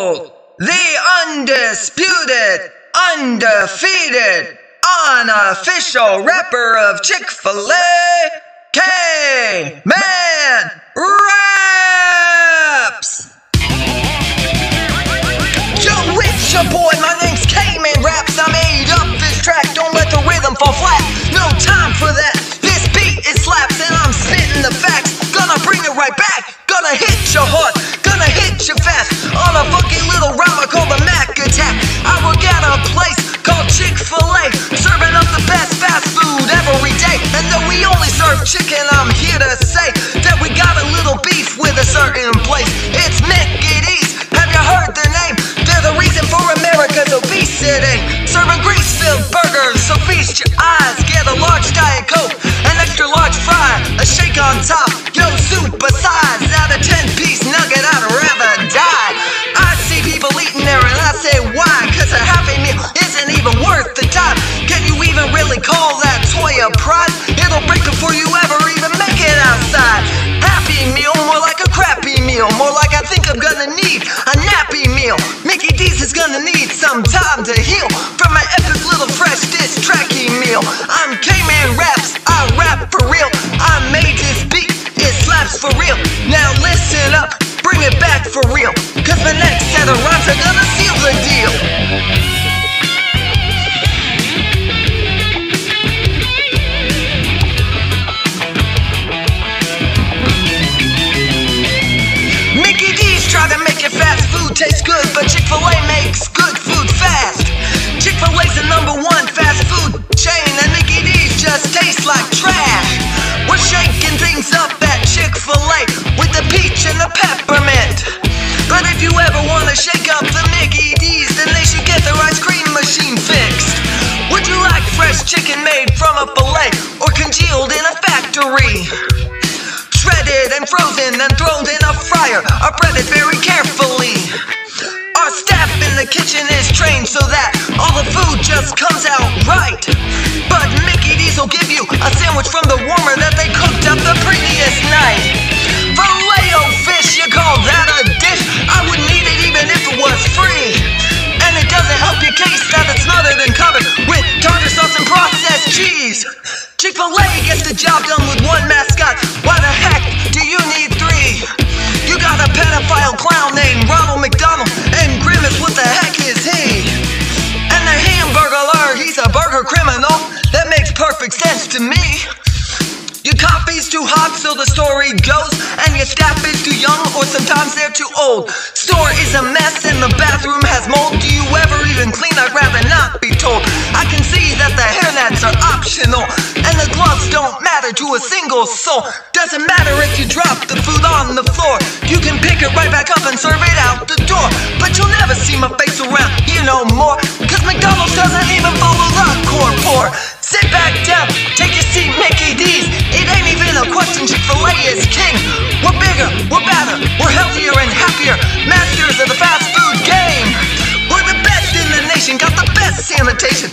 the undisputed, undefeated, unofficial rapper of Chick fil A, K Man Raps! Yo, it's your boy, my name's K Man Raps. I made up this track, don't let the rhythm fall flat. No time for that. Chicken, I'm some time to heal from my epic little fresh dish tracky meal. I'm K-Man Raps, I rap for real. I made this beat, it slaps for real. Now listen up, bring it back for real. Cause the next set of rhymes are gonna seal the deal. Mickey D's try to make your fast food taste good, but Chick-fil-A makes wanna shake up the Mickey D's, then they should get their ice cream machine fixed. Would you like fresh chicken made from a fillet or congealed in a factory? Shredded and frozen and thrown in a fryer are breaded very carefully. Our staff in the kitchen is trained so that all the food just comes out right. But Mickey D's will give you a sandwich from the warmer Chick-fil-A gets the job done with one mascot. Why the heck do you need three? You got a pedophile clown named Ronald McDonald, and Grimace, what the heck is he? And the hamburglar, he's a burger criminal. That makes perfect sense to me. Your coffee's too hot, so the story goes. And your staff is too young, or sometimes they're too old. Store is a mess, and the bathroom has mold. a single soul. Doesn't matter if you drop the food on the floor. You can pick it right back up and serve it out the door. But you'll never see my face around here no more. Cause McDonald's doesn't even follow the core four. Sit back down, take your seat, Mickey D's. It ain't even a question, Chick fil A is king. We're bigger, we're better, we're healthier and happier. Masters of the fast food game. We're the best in the nation, got the best sanitation.